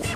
Boy,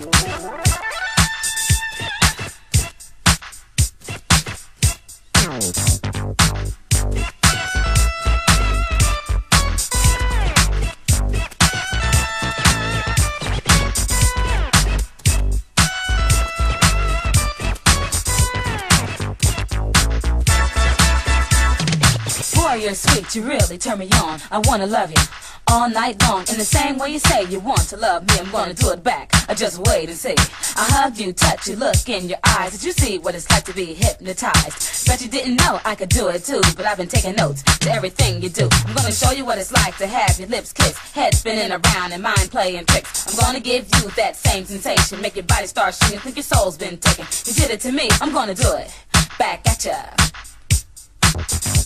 you're sweet, you really turn me on. I wanna love you all night long. In the same way you say you want to love me, I'm gonna do it back. I just wait and see. I hug you, touch you, look in your eyes. Did you see what it's like to be hypnotized? Bet you didn't know I could do it too, but I've been taking notes to everything you do. I'm gonna show you what it's like to have your lips kiss, head spinning around and mind playing tricks. I'm gonna give you that same sensation, make your body start shaking, think your soul's been taken. You did it to me, I'm gonna do it back at ya.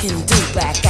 Can do back.